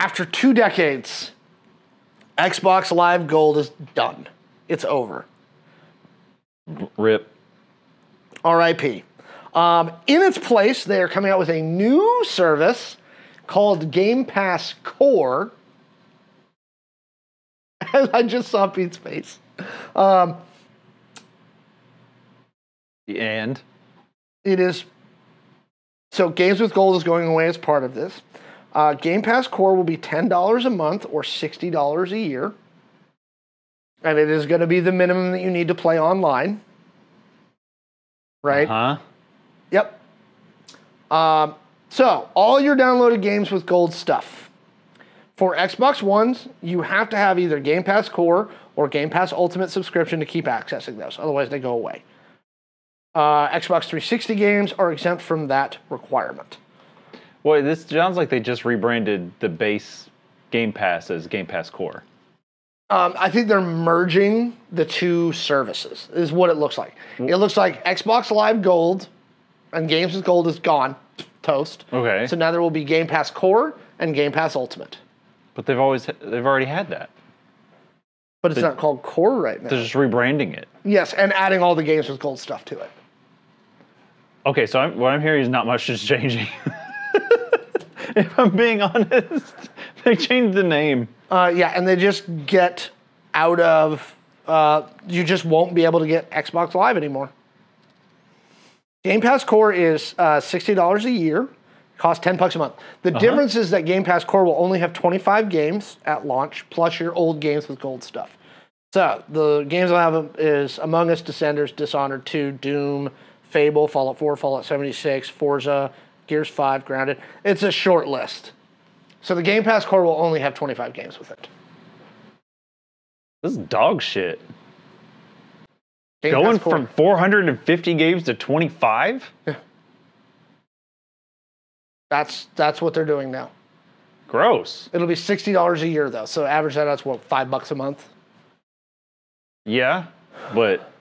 After two decades, Xbox Live Gold is done. It's over. Rip. RIP. Um, in its place, they are coming out with a new service called Game Pass Core. I just saw Pete's face. Um, And it is so Games with Gold is going away as part of this. Uh, Game Pass Core will be ten dollars a month or sixty dollars a year, and it is going to be the minimum that you need to play online. Right. huh? Yep. Um, so, all your downloaded games with gold stuff. For Xbox Ones, you have to have either Game Pass Core or Game Pass Ultimate subscription to keep accessing those. Otherwise, they go away. Uh, Xbox 360 games are exempt from that requirement. Well, this sounds like they just rebranded the base Game Pass as Game Pass Core. Um, I think they're merging the two services, is what it looks like. It looks like Xbox Live Gold and Games with Gold is gone, toast. Okay. So now there will be Game Pass Core and Game Pass Ultimate. But they've always they've already had that. But it's not called Core right now. They're just rebranding it. Yes, and adding all the games with gold stuff to it. Okay, so I'm, what I'm hearing is not much is changing. if I'm being honest, they changed the name. Uh, yeah, and they just get out of. Uh, you just won't be able to get Xbox Live anymore. Game Pass Core is uh, sixty dollars a year, costs ten bucks a month. The difference is that Game Pass Core will only have twenty five games at launch, plus your old games with gold stuff. So the games I'll have is Among Us, Descenders, Dishonored 2, Doom, Fable, Fallout 4, Fallout 76, Forza, Gears 5, Grounded. It's a short list. So the Game Pass Core will only have 25 games with it. This is dog shit. Game Going from 450 games to 25? Yeah. that's that's what they're doing now. Gross. It'll be sixty dollars a year though. So average that out's what five bucks a month. Yeah, but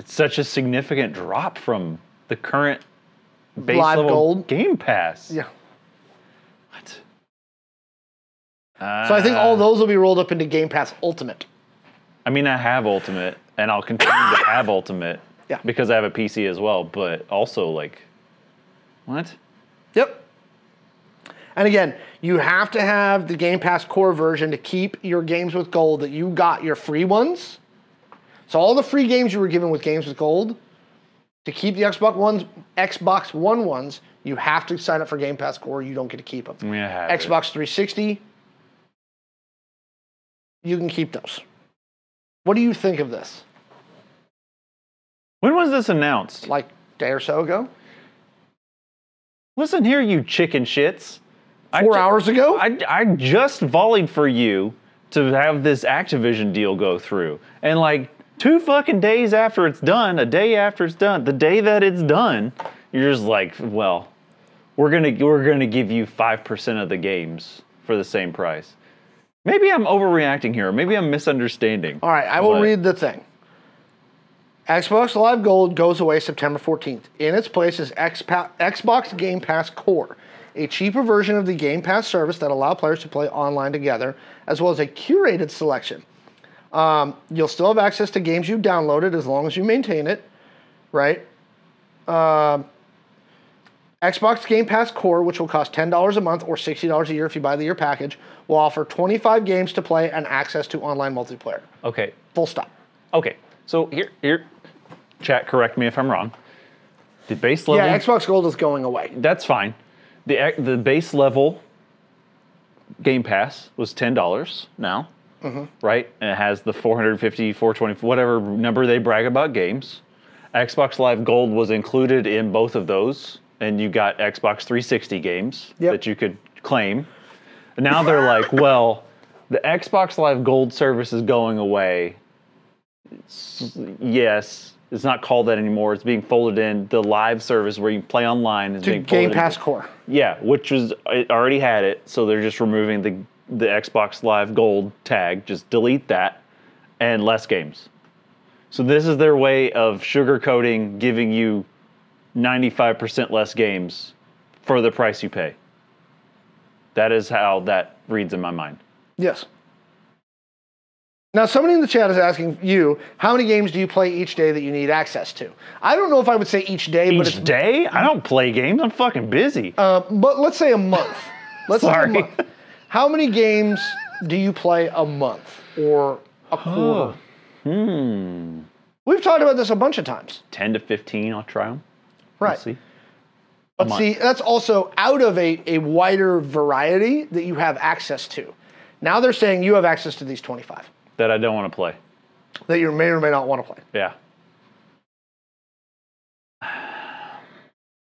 it's such a significant drop from the current base Live level Gold? Game Pass. Yeah. What? So I think all Uh, those will be rolled up into Game Pass Ultimate. I mean, I have Ultimate, and I'll continue to have Ultimate. Yeah. Because I have a PC as well, but also like, what? Yep. And again, you have to have the Game Pass Core version to keep your games with gold that you got your free ones. So all the free games you were given with games with gold, to keep the Xbox ones, Xbox One ones, you have to sign up for Game Pass Core. You don't get to keep them. I I have it. Xbox 360, you can keep those. What do you think of this? When was this announced? Like a day or so ago? Listen here, you chicken shits. I Four ju- hours ago? I, I just volleyed for you to have this Activision deal go through. And like two fucking days after it's done, a day after it's done, the day that it's done, you're just like, well, we're gonna we're gonna give you five percent of the games for the same price. Maybe I'm overreacting here. Maybe I'm misunderstanding. All right, I will But- read the thing. Xbox Live Gold goes away September 14th. In its place is Xbox Game Pass Core, a cheaper version of the Game Pass service that allow players to play online together, as well as a curated selection. Um, you'll still have access to games you downloaded as long as you maintain it, right? Um, Xbox Game Pass Core, which will cost $10 a month or $60 a year if you buy the year package, will offer 25 games to play and access to online multiplayer. Okay, Full stop. okay. So here here, chat. Correct me if I'm wrong. The base level. Yeah, Xbox Gold is going away. that's fine. The the base level Game Pass was ten dollars now, right? And it has the 450, 420, whatever number they brag about games. Xbox Live Gold was included in both of those, and you got Xbox 360 games Yep. that you could claim. And now they're like, well, the Xbox Live Gold service is going away. It's- yes, it's not called that anymore. It's being folded in. The live service where you play online is To being Game Pass in. Core. Yeah, which was it already had it, so they're just removing the the Xbox Live Gold tag. Just delete that, and less games. So this is their way of sugarcoating, giving you 95% less games for the price you pay. That is how that reads in my mind. Yes. Now, somebody in the chat is asking you, how many games do you play each day that you need access to? I don't know if I would say each day, but Each it's day? I don't play games. I'm fucking busy. Uh, but let's say a month. Let's Sorry. say a month. How many games do you play a month or a quarter? hmm. We've talked about this a bunch of times. 10 to 15, I'll try them. Right. see. But month. see, that's also out of a, a wider variety that you have access to. Now they're saying you have access to these 25 That I don't want to play. that you may or may not want to play. Yeah.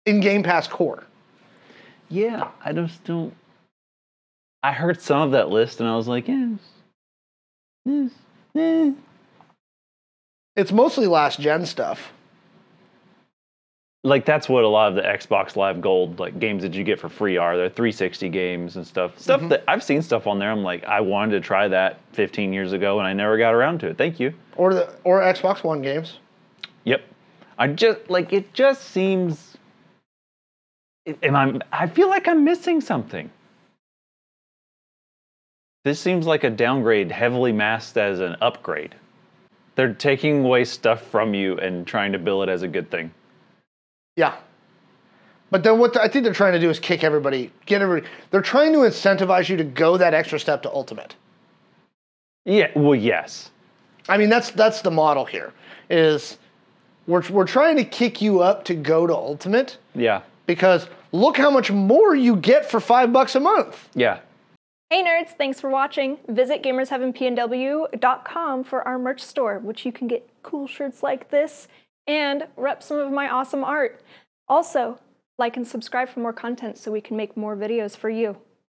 In Game Pass Core. Yeah, I just don't. I heard some of that list and I was like, eh, eh, eh. It's mostly last gen stuff. like that's what a lot of the Xbox Live Gold like games that you get for free are. They're 360 games and stuff. Stuff that I've seen stuff on there. I'm like, I wanted to try that 15 years ago and I never got around to it. Thank you. Or the or Xbox One games. Yep. I just like it. Just seems. Am I? I feel like I'm missing something. This seems like a downgrade, heavily masked as an upgrade. They're taking away stuff from you and trying to bill it as a good thing. Yeah. But then what the, I think they're trying to do is kick everybody, get everybody. They're trying to incentivize you to go that extra step to Ultimate. Yeah. Well, yes. I mean, that's that's the model here. Is we're we're trying to kick you up to go to Ultimate Yeah. because look how much more you get for five bucks a month. Yeah. Hey nerds, thanks for watching. Visit gamersheavenpnw.com for our merch store, which you can get cool shirts like this and rep some of my awesome art. Also, like and subscribe for more content so we can make more videos for you.